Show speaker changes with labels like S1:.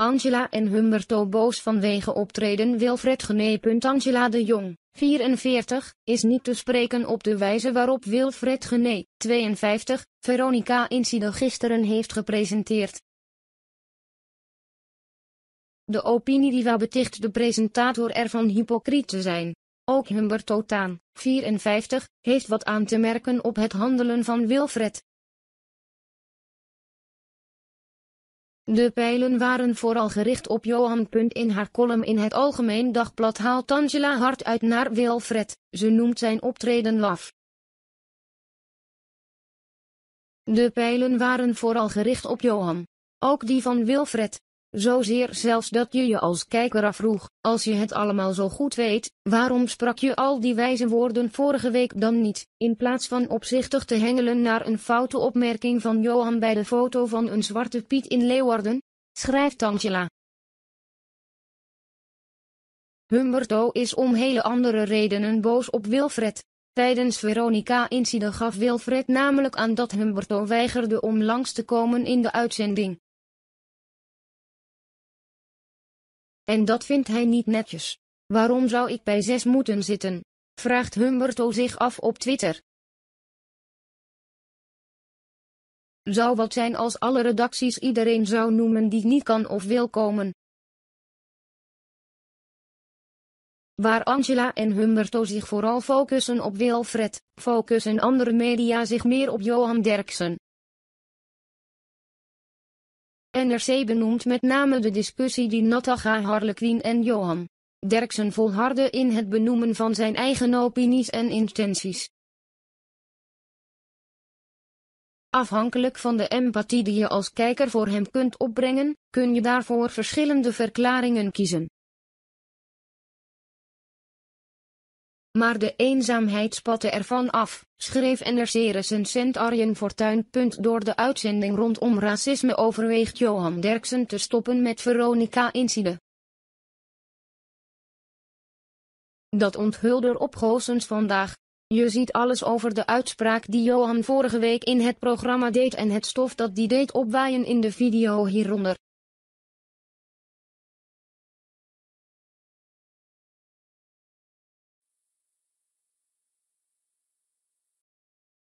S1: Angela en Humberto boos vanwege optreden Wilfred Genee. Angela de Jong, 44, is niet te spreken op de wijze waarop Wilfred Genee, 52, Veronica Inside gisteren heeft gepresenteerd. De opiniediva beticht de presentator ervan hypocriet te zijn. Ook Humberto Taan, 54, heeft wat aan te merken op het handelen van Wilfred. De pijlen waren vooral gericht op Johan. In haar column in het Algemeen Dagblad haalt Angela hard uit naar Wilfred, ze noemt zijn optreden laf. De pijlen waren vooral gericht op Johan. Ook die van Wilfred. Zozeer zelfs dat je je als kijker afvroeg, als je het allemaal zo goed weet, waarom sprak je al die wijze woorden vorige week dan niet, in plaats van opzichtig te hengelen naar een foute opmerking van Johan bij de foto van een zwarte Piet in Leeuwarden? Schrijft Angela. Humberto is om hele andere redenen boos op Wilfred. Tijdens Veronica-incident gaf Wilfred namelijk aan dat Humberto weigerde om langs te komen in de uitzending. En dat vindt hij niet netjes. Waarom zou ik bij zes moeten zitten? Vraagt Humberto zich af op Twitter. Zou wat zijn als alle redacties iedereen zou noemen die niet kan of wil komen. Waar Angela en Humberto zich vooral focussen op Wilfred, focussen andere media zich meer op Johan Derksen. NRC benoemt met name de discussie die Natasha Harlequin en Johan Derksen volharden in het benoemen van zijn eigen opinies en intenties. Afhankelijk van de empathie die je als kijker voor hem kunt opbrengen, kun je daarvoor verschillende verklaringen kiezen. Maar de eenzaamheid spatte ervan af, schreef NRC-recensent Arjen Fortuyn. Door de uitzending rondom racisme overweegt Johan Derksen te stoppen met Veronica Incide. Dat onthulde op Goossens vandaag. Je ziet alles over de uitspraak die Johan vorige week in het programma deed en het stof dat die deed opwaaien in de video hieronder.